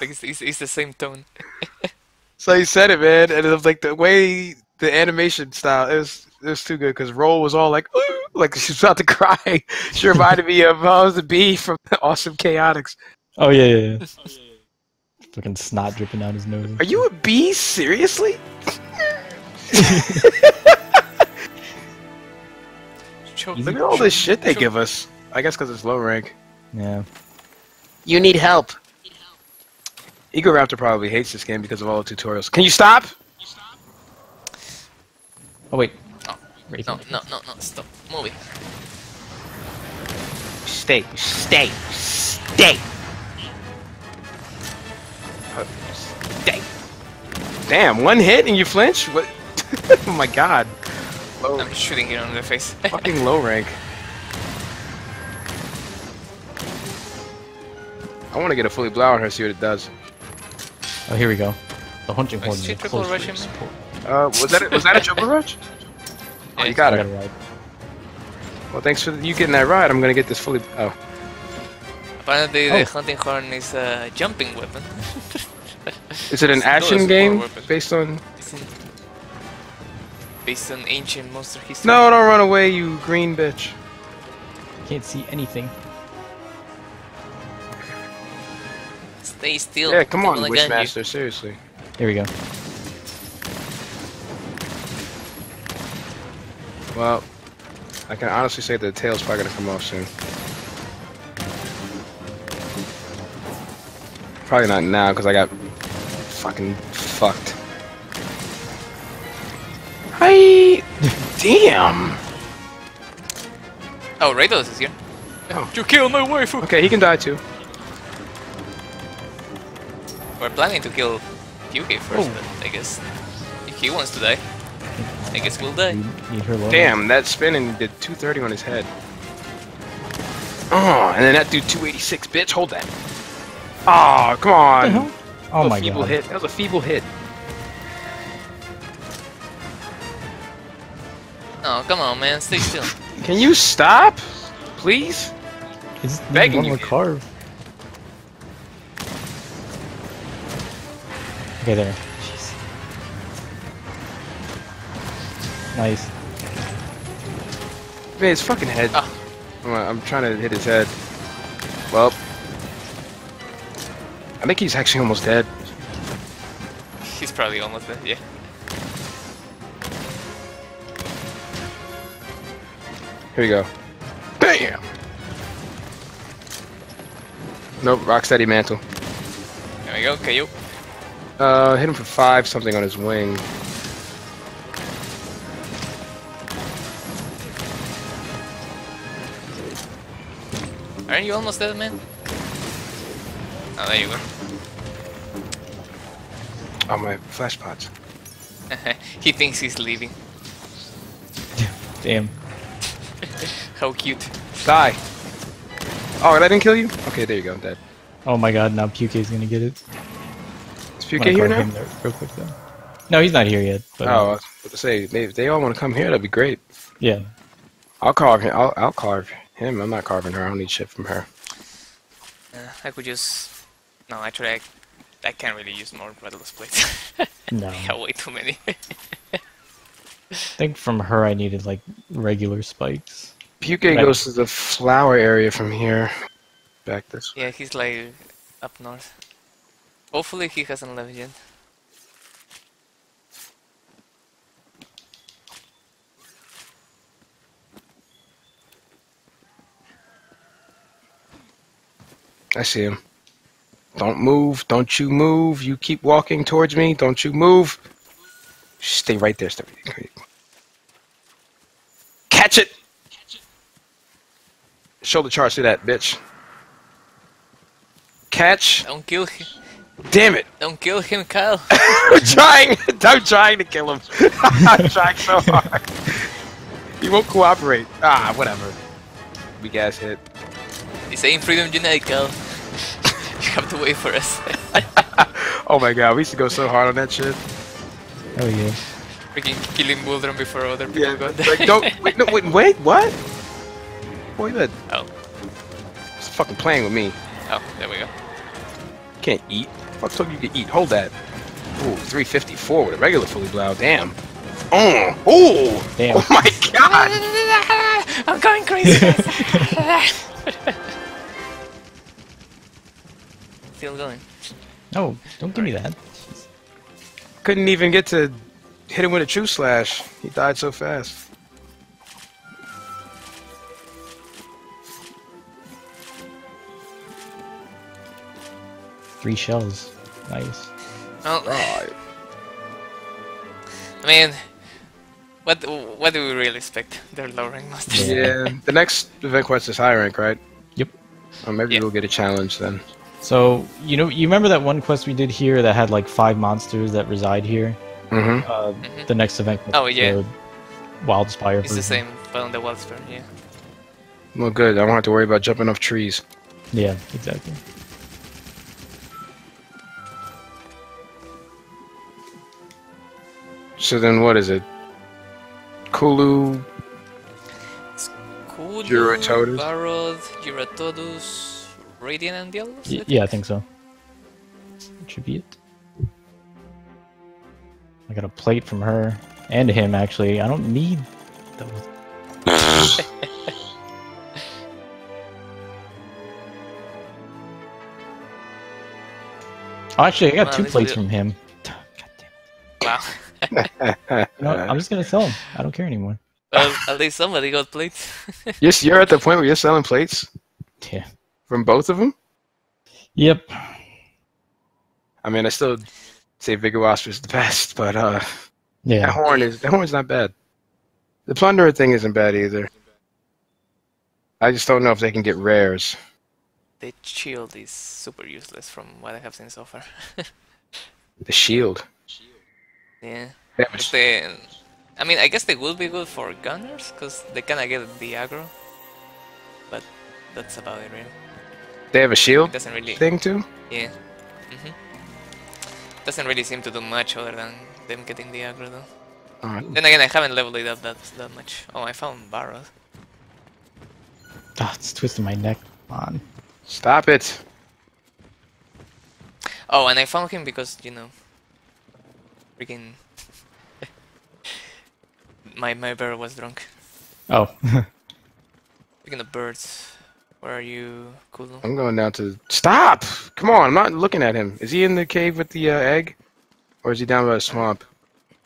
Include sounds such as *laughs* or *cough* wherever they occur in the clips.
Like it's, it's, it's the same tone. *laughs* So he said it, man, and it was like the way the animation style. It was it was too good because Roll was all like, Ooh, *laughs* like she's about to cry. *laughs* She reminded me of uh, was the bee from Awesome Chaotix. Oh yeah, yeah. yeah. Fucking snot dripping down his nose. Are you a bee? Seriously? Choke- Look at all this shit they give us. I guess because it's low rank. Yeah. You need help. Egoraptor probably hates this game because of all the tutorials. Can you stop? Oh wait. No, no, no, no, no, stop moving. Stay, stay, stay. Stay. Damn, one hit and you flinch? What? *laughs* oh my god. Low, I'm shooting it on the face. *laughs* fucking low rank. I want to get a fully blow on her, see what it does. Oh here we go. The hunting horn is a triple close Russian range man. support. Uh, was that a, was that a jumper rush? *laughs* Oh, you got I her. got it right. Well, thanks for you getting that ride. I'm gonna get this fully. Oh, Apparently, Oh. the hunting horn is a jumping weapon. *laughs* is it an It's action game based on? Based on ancient monster history. No, don't run away, you green bitch. Can't see anything. Stay still. Yeah, come on, Double again, you- Wishmaster. Seriously. Here we go. Well, I can honestly say the tail's probably gonna come off soon. Probably not now because I got fucking fucked. Hi. Damn. Oh, Raydos is here. Oh. You killed my wife! Okay, he can die too. We're planning to kill Yuki first, Oh. but I guess if he wants to die, I guess we'll die. You need. Damn, that spinning did 230 on his head. Oh, and then that dude 286, bitch. Hold that. Oh, come What the on. hell? Oh a my feeble god. hit. That was a feeble hit. Oh, come on, man, stay still. Can you stop? Please? It's begging one you. more carve. Okay, there. Jeez. Nice. Man, his fucking head. Ah. I'm, uh, trying to hit his head. Well. I think he's actually almost dead. He's probably almost dead, yeah. Here we go. Bam! Nope, Rocksteady Mantle. There we go, KO. Uh, hit him for five something on his wing. Aren't you almost dead, man? Oh, there you go. Oh, my flash pots. *laughs* he thinks he's leaving. *laughs* Damn. *laughs* How cute. Die! Oh, that didn't kill you? Okay, there you go, I'm dead. Oh my god, now Puke's gonna get it. Is I'm Puke gonna here now? him real quick though. No, he's not here yet. But, Oh, uh, I was about to say, they- if they all want to come here, that'd be great. yeah. I'll carve him. I'll, I'll carve him. I'm not carving her. I don't need shit from her. Uh, I could just... No, actually, I, I can't really use more Redless plates. *laughs* No. I have way too many. I think from her I needed like regular spikes. Puke Right. goes to the flower area from here. Back this way. yeah, he's like up north. Hopefully he hasn't left yet. I see him. Don't move. Don't you move. You keep walking towards me. Don't you move. Stay right there. Stay right there. Catch it. Shoulder charge to that bitch. Catch. Don't kill him. Damn it. Don't kill him, Kyle. *laughs* I'm trying. I'm trying to kill him. *laughs* I'm trying so hard. He won't cooperate. Ah, whatever. Big ass hit. It's ain't freedom genetic, Kyle. *laughs* you have to wait for us. Oh my god, we used to go so hard on that shit. Oh yeah. Freaking killing Buldrum before other people Yeah, got there. like don't wait, no, wait, wait, what? Boy, that Oh, He's fucking playing with me. oh, there we go. Can't can't eat. Fuck told you could eat. Hold that. Ooh, 354 with a regular fully blow. Damn. Oh, oh, Damn. oh my god. *laughs* I'm going crazy. *laughs* Still going. No, don't give me that. Couldn't even get to hit him with a true slash. He died so fast. Three shells. Nice. Well, Right. *laughs* I mean, what what do we really expect? They're lowering monsters. Yeah. *laughs* the next event quest is high rank, right? Yep. Or maybe Yeah. we'll get a challenge then. So you know, you remember that one quest we did here that had like five monsters that reside here? Mm-hmm. Uh, Mhm. The next event. Oh, yeah. the Wildspire. It's the same, but on the Wildspire, yeah. Well, good. I don't have to worry about jumping off trees. Yeah, exactly. So then, what is it? Kulu. Kulu, Jyuratodus? Barroth, Jyuratodus, Rathian and Diablos? Y- yeah, I think so. That should be it. I got a plate from her and him actually. I don't need those. Oh, *laughs* actually, I got Well, two plates from him. God damn it. You know? I'm just gonna sell them. I don't care anymore. well, at least somebody got plates. *laughs* yes, you're at the point where you're selling plates Yeah. from both of them. Yep. I mean, I still say Vigor Wasp is the best, but uh, that horn is that horn's not bad. The plunderer thing isn't bad either. I just don't know if they can get rares. the shield is super useless from what I have seen so far. *laughs* The shield. Yeah. Damage. If they, I mean, I guess they would be good for gunners, because they kinda get the aggro. But that's about it, really. They have a It shield doesn't really, thing too. yeah. hmm Doesn't really seem to do much other than them getting the aggro, though. Alright. Then again, I haven't leveled it up that, that much. Oh, I found Barroth. Ah, it's twisting my neck. Come on. Stop it. Oh, and I found him because, you know, freaking... *laughs* my, my bear was drunk. Oh. *laughs* Speaking of birds, where are you, Kulu? I'm going down to. Stop! Come on, I'm not looking at him. Is he in the cave with the uh, egg, or is he down by the swamp?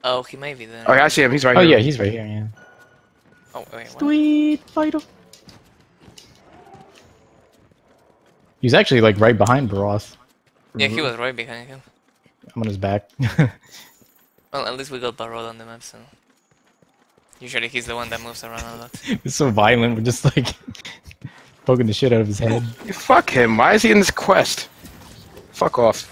Oh, he may be there. Oh, yeah, I see him. He's right oh here. Oh, yeah, he's right here. Yeah. Oh, wait, what? Sweet fight him. He's actually like right behind Barroth. Yeah, he was right behind him. I'm on his back. *laughs* Well, at least we got Barroth on the map, so... Usually he's the one that moves around a lot. *laughs* He's so violent. We're just like *laughs* poking the shit out of his head Fuck him. Why is he in this quest? Fuck off.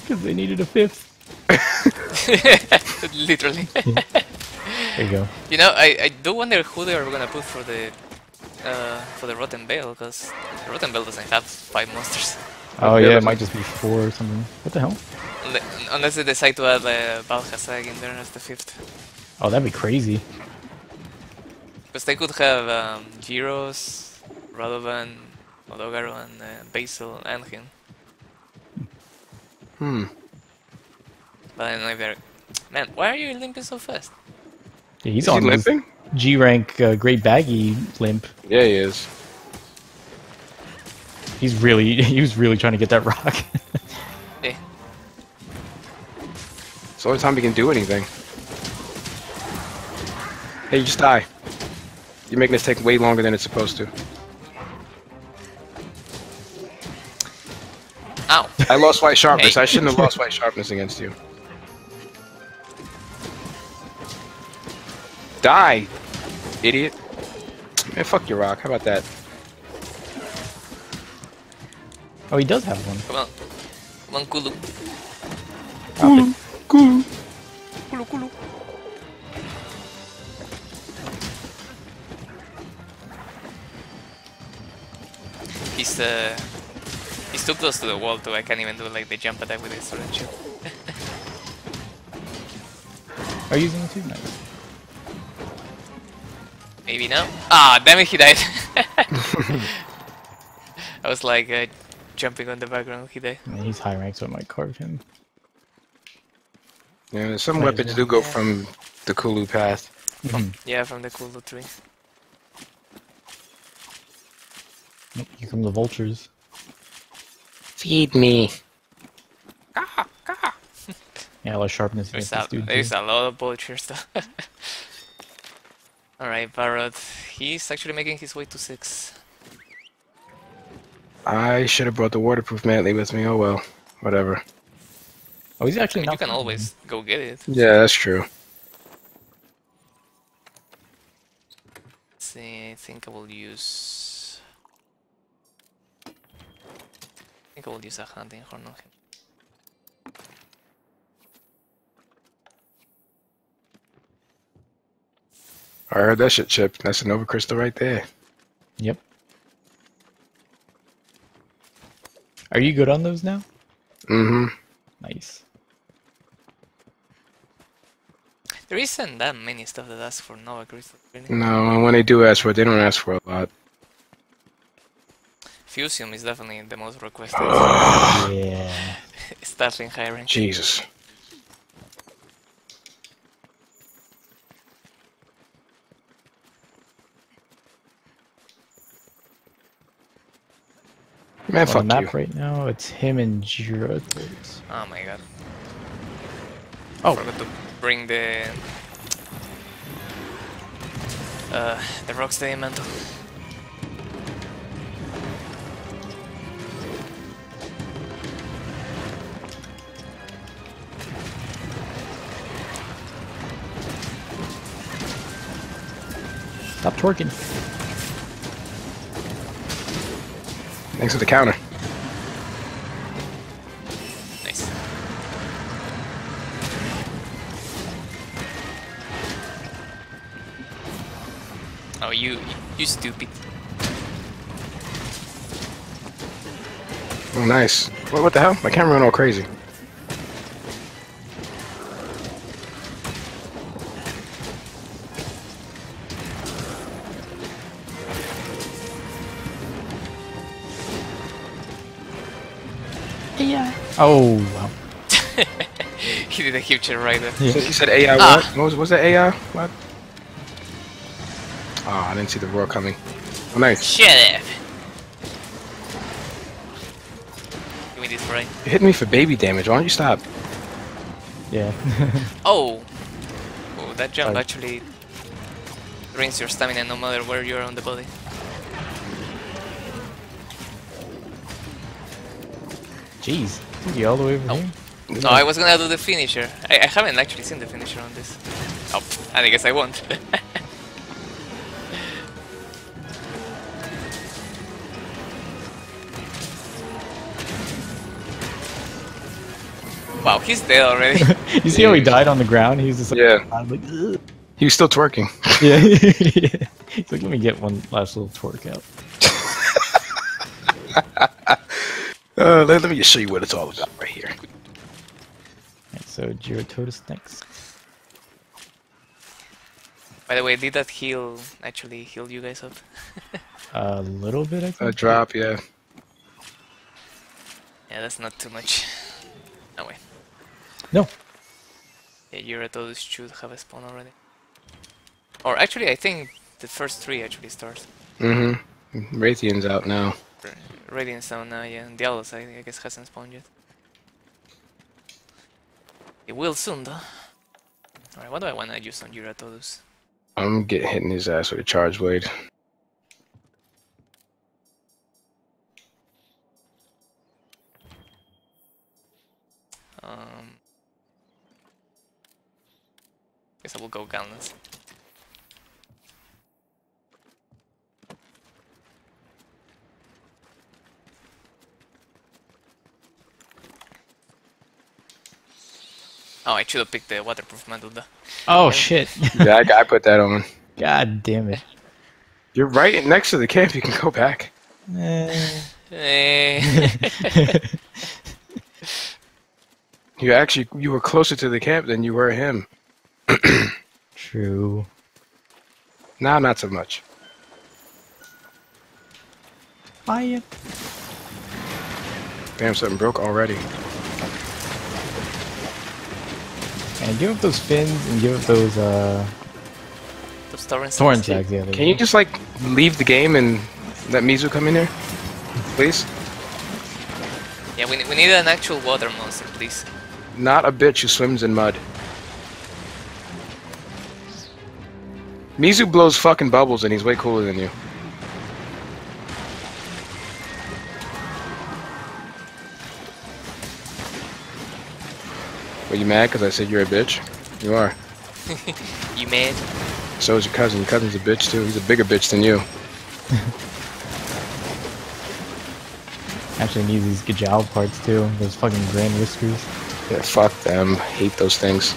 because they needed a fifth. *laughs* Literally. There you go. you know, I, I do wonder who they are gonna put for the... Uh, for the Rotten Vale, because Rotten Vale doesn't have five monsters. Oh yeah, yeah, it might just be four or something. What the hell? Unless they decide to add uh, Vaal Hazak in there as the fifth. Oh, that'd be crazy. Because they could have um, Girros, Radobaan, Odogaron, and uh, Basil, and him. Hmm. But I don't know if they're... Man, why are you limping so fast? Yeah, he's Is on his limping? G rank uh, Great Baggi limp. Yeah, he is. He's really *laughs* he was really trying to get that rock. Eh, It's the only time he can do anything. Hey, you just die. You're making this take way longer than it's supposed to. Ow! I lost white sharpness. Hey. I shouldn't have lost white *laughs* sharpness against you. Die, idiot. Man, fuck your rock. How about that? Oh, he does have one. Come on. Come on, Kulu. Drop it. Kulu, Kulu. He's uh... He's too close to the wall too, I can't even do like the jump attack with his sword. *laughs* Are you using it too? Nice. Maybe now? Ah, damn it, he died! *laughs* I was like, uh, jumping on the background. He died. Man, he's high rank, so I might carve him. Yeah, some Might weapons do go from the Kulu path. Mhm. Yeah, from the Kulu tree. Nope, Here come the vultures. Feed me. Yeah, less sharpness There's against this a, dude. there's too. a lot of vulture stuff. *laughs* Alright, Barroth. He's actually making his way to 6. I should have brought the waterproof mantley with me. Oh well, whatever. Oh, he's I actually mean, you can always go get it. Yeah, that's true. Let's see, I think I will use. I think I will use a hunting horn on him. I heard that shit, Chip. That's a Nova Crystal right there. Yep. Are you good on those now? Mm-hmm. Nice. There isn't that many stuff that ask for Nova Crystal, really. No, and when they do ask for it, they don't ask for a lot. Fucium is definitely the most requested *sighs* yeah. *laughs* stuff in high rank. Jesus. Man, On fuck the map you. right now, it's him and Jiro. Oh my god. Oh. Forgot to bring the uh the Rocksteady mantle. Stop twerking. Thanks for the counter. Nice. Oh, you, you stupid. Oh, nice. What, what the hell? My camera went all crazy. Oh, wow. *laughs* he did a huge right there. So he said AI Ah. what? What was, was that AI? What? Oh, I didn't see the roar coming. Oh, nice. Shut up! Give me this right. You hit me for baby damage. Why don't you stop? Yeah. *laughs* Oh! Oh, that jump Sorry. actually drains your stamina no matter where you are on the body. Jeez. Took you all the way over Oh. here? No, I was gonna do the finisher. I, I haven't actually seen the finisher on this. Oh, and I guess I won't. *laughs* wow, he's dead already. *laughs* you see how he died on the ground? He was just like, Yeah. I'm like, "Ugh." He was still twerking. *laughs* yeah. yeah. He's like, let me get one last little twerk out. Uh, let, let me just show you what it's all about right here. Alright, so Jyuratodus next. By the way, did that heal actually heal you guys up? *laughs* A little bit, I think. A drop, yeah. Yeah, that's not too much. No way. No. Yeah, Jyuratodus should have a spawn already. Or actually, I think the first three actually start. Mm-hmm. Rathian's out now. Radiant Stone now, yeah. And the other side, I guess, hasn't spawned yet. It will soon, though. Alright, what do I want to use on Jyuratodus? I'm getting hitting his ass with a charge blade. Um, guess I will go Gallons. Oh, I should have picked the waterproof mantle. Oh, shit. *laughs* Yeah, I, I put that on. God damn it. You're right next to the camp. You can go back. Eh. Eh. *laughs* You actually you were closer to the camp than you were him. *clears throat* True. Now, not so much. Fire. Damn, something broke already. And give up those fins and give up those uh Those torrents. thorn tags. Yeah, Can you just like leave the game and let Mizu come in here, please? Yeah, we, we need an actual water monster, please. Not a bitch who swims in mud. Mizu blows fucking bubbles and he's way cooler than you. Are you mad because I said you're a bitch? You are. *laughs* You mad? So is your cousin. Your cousin's a bitch too. He's a bigger bitch than you. *laughs* actually needs these Gajau parts too. Those fucking grand whiskers. Yeah, fuck them. Hate those things.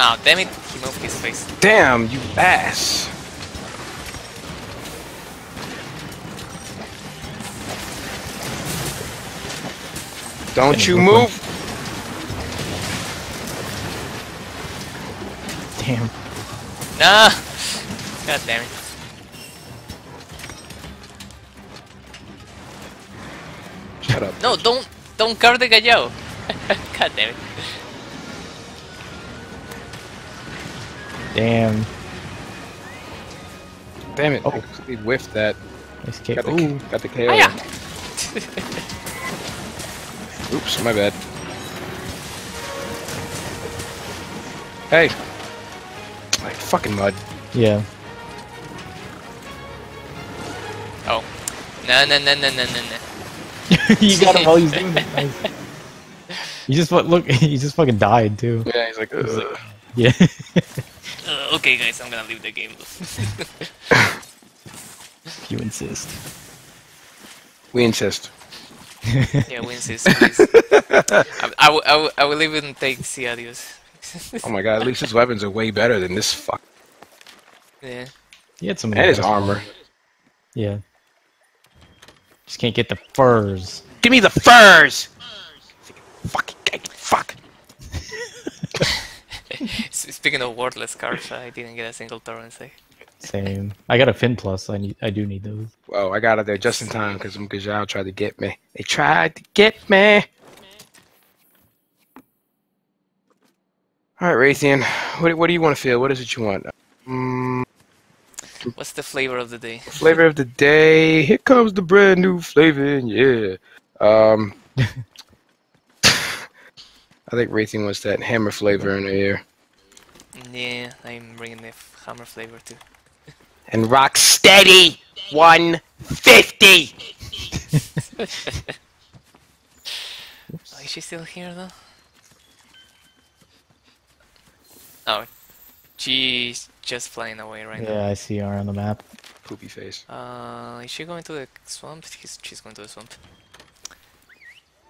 Oh, damn it. He his face. Damn, you ass. Don't you move. Damn. Nah! God damn it. Shut up. No, don't don't cover the Gallao. *laughs* God damn it. Damn. Damn it. Oh. We whiffed that. Nice kick. Got the, Ooh. got the KO. *laughs* Oops, my bad. Hey. Like fucking mud. Yeah. Oh. No, no, no, no, no, no, no. *laughs* you got him while he's doing it. Nice. *laughs* He just look. He just fucking died too. Yeah, he's like, Ugh. Yeah. Okay, guys, I'm gonna leave the game. if *laughs* you insist. we insist. *laughs* yeah, we insist. I, I, will- I, will- I will even take Ciadios. *laughs* Oh my god, at least his weapons are way better than this fuck. yeah. He had some. And his armor. Yeah. Just can't get the furs. Give me the furs! Fucking gay, fuck. S- *laughs* Speaking of worthless cards, I didn't get a single torrent say. Same. I got a fin plus. I need. I do need those. Well, I got it there just in time because some Gajau tried to get me. They tried to get me. All right, Rathian. What, what do you want to feel? What is it you want? Mm, What's the flavor of the day? flavor of the day. Here comes the brand new flavor. Yeah. Um. *laughs* I think Rathian was that hammer flavor in her ear. Yeah, I'm bringing the hammer flavor too. *laughs* And rock steady 150. Oh, *laughs* is she still here though? Oh, she's just flying away right now. Yeah, I see her on the map. Poopy face. Uh, is she going to the swamp? She's, she's going to the swamp.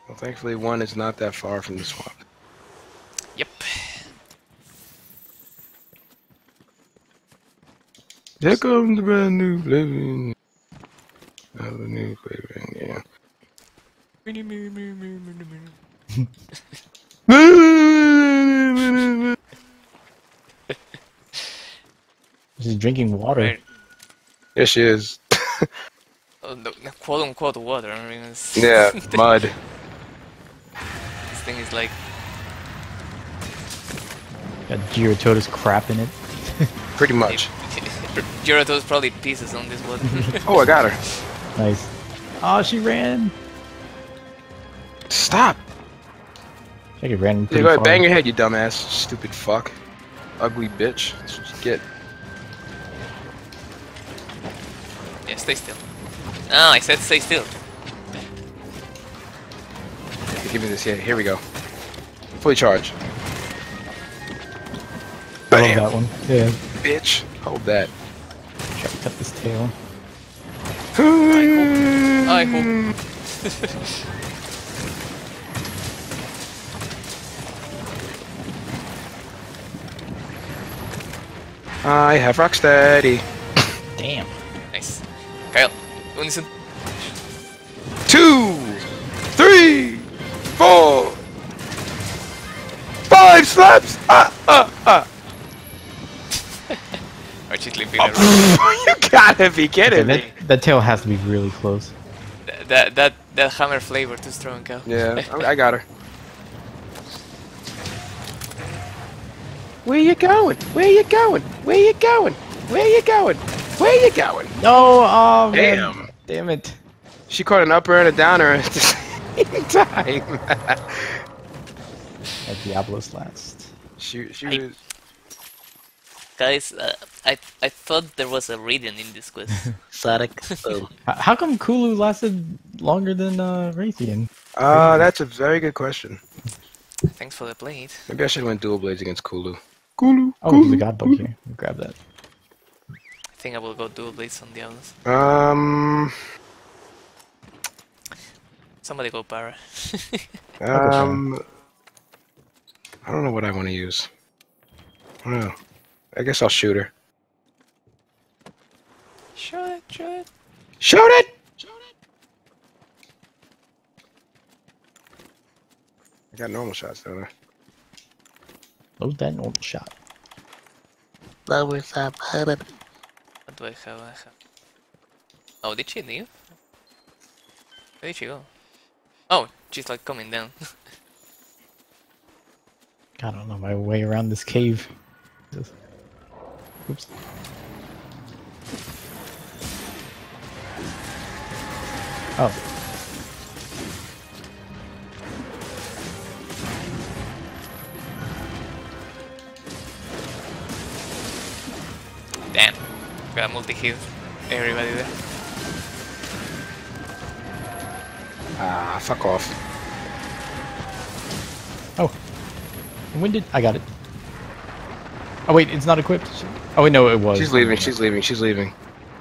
Well, thankfully, one is not that far from the swamp. Yep. Here comes the brand new flavor. Another new flavor, yeah. *laughs* She's drinking water. Right. There she is. Oh, no, no, quote unquote water. I mean, it's, Yeah, *laughs* mud. this thing is like Got Girotota's crap in it. *laughs* Pretty much. *laughs* Jyuratodus probably pieces on this water. *laughs* Oh, I got her. Nice. Oh, she ran. Stop. She actually ran Yeah, go ahead, bang your head, you dumbass. Stupid fuck. Ugly bitch. That's what you get. yeah, stay still. No, I said stay still. Give me this here. Here we go. Fully charged. I love that one. Yeah. Bitch. Hold that. Try to cut this tail. I hope. I *laughs* have Rocksteady. Damn. Nice. Kyle, Unison. Two, three, four. slaps! Ah, ah, ah. Or she's leaving the room. you gotta be kidding that, me. that tail has to be really close. Th- that that that hammer flavor too strong, Cal. Yeah, *laughs* I, I got her. Where you going? Where you going? Where you going? Where you going? Where you going? No, oh man. Damn. Damn it. She caught an upper and a downer at the *laughs* same time. At Diablo's last. she she I- was. Guys, uh, I I thought there was a reading in this quiz. *laughs* Sonic boom. How come Kulu lasted longer than uh, Rathian? Uh, that's a very good question. Thanks for the blade. Maybe I should win dual blades against Kulu. Kulu. Oh, there's a god book here. Let me grab that. I think I will go dual blades on the others. Um. Somebody go para. Um. I don't know what I want to use. I don't know. I guess I'll shoot her. shoot it, shoot it. Shoot it! I got normal shots, don't I? Load that normal shot. Lower top headed. What do I have? I have. Oh, did she leave? Where did she go? Oh, she's like coming down. *laughs* I don't know my way around this cave. Just- Oops. Oh, Damn. Got multi hit everybody there. Ah, fuck off. oh. When did I got it? Oh wait, it's not equipped. Oh wait, no, it was. She's leaving, she's leaving, she's leaving.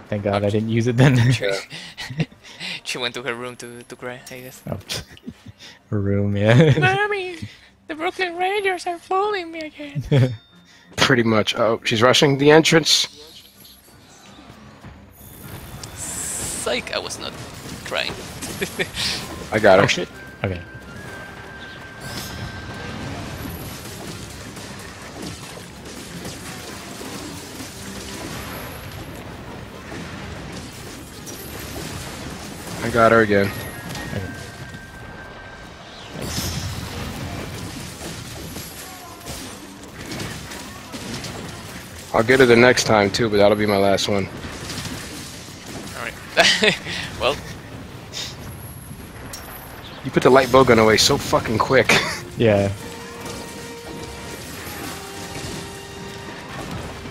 Thank God I didn't use it then. *laughs* *laughs* She went to her room to, to cry, I guess. oh. *laughs* Her room, yeah. Mommy! The Brooklyn Rangers are fooling me again. Pretty much. Oh, she's rushing the entrance. Psych, I was not crying. I got her. oh shit. Okay. I got her again. Nice. I'll get her the next time too, but that'll be my last one. Alright. *laughs* well, You put the light bow gun away so fucking quick. *laughs* Yeah.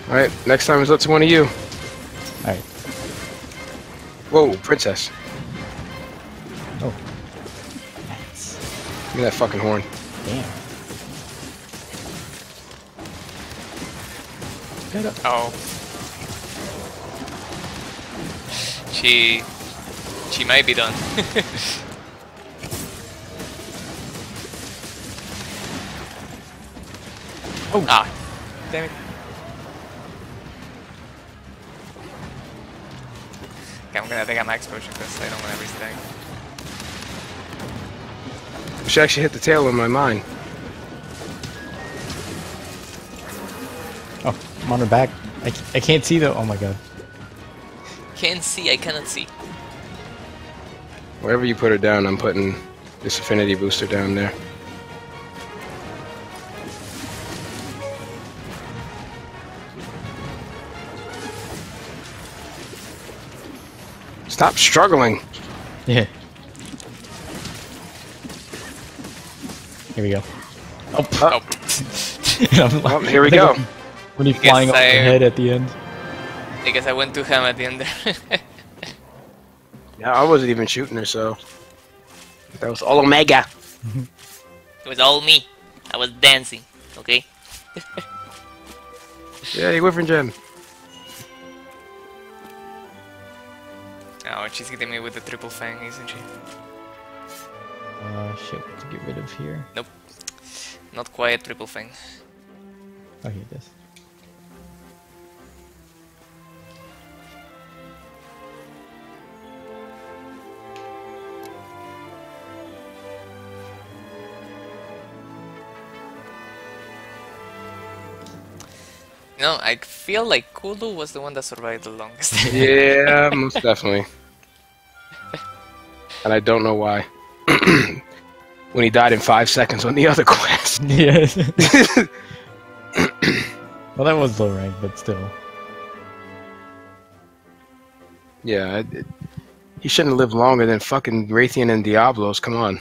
Alright, next time it's up to one of you. Alright. Whoa, princess. Give me that fucking horn. Damn. Get up. oh. She. She might be done. *laughs* Oh. Ah. Damn it. Okay, I'm gonna take a max potion because I don't want to risk. She actually hit the tail in my mind. Oh, I'm on her back. I, I can't see though. Oh my god. Can't see, I cannot see. Wherever you put her down, I'm putting this affinity booster down there. Stop struggling. Yeah. Here we go. Oh, Oh, oh. *laughs* I'm Well, here we *laughs* go. I'm- When he's flying off the I- head at the end. I guess I went too ham at the end. *laughs* Yeah, I wasn't even shooting her, so that was all Omega. it was all me. I was dancing, okay? Yeah, you Wyvern Gem. Oh, she's getting me with the triple fang, isn't she? Uh, shit. To get rid of here. Nope. Not quite triple thing. Oh, here it is. You know, I feel like Kulu was the one that survived the longest. Yeah, most definitely. And I don't know why. *clears throat* when he died in five seconds on the other *laughs* quest. *laughs* yes. *laughs* well, that was low rank, but still. Yeah, it, it- he shouldn't have lived longer than fucking Rathian and Diablos. Come on.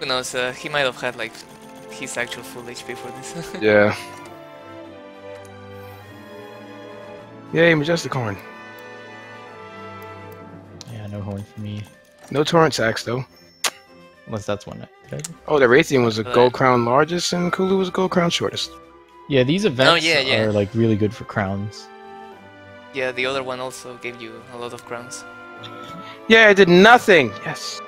Who knows? Uh, he might have had like his actual full HP for this. Yeah. Yay, Majestic Horn. Yeah, no horn for me. No Torrent Sacs though. Unless that's one. Did I- Oh, the Rathian was a Gold Crown largest, and Kulu was a Gold Crown shortest. Yeah, these oh, events yeah, yeah. are like really good for crowns. yeah, the other one also gave you a lot of crowns. Yeah, I did nothing! Yes.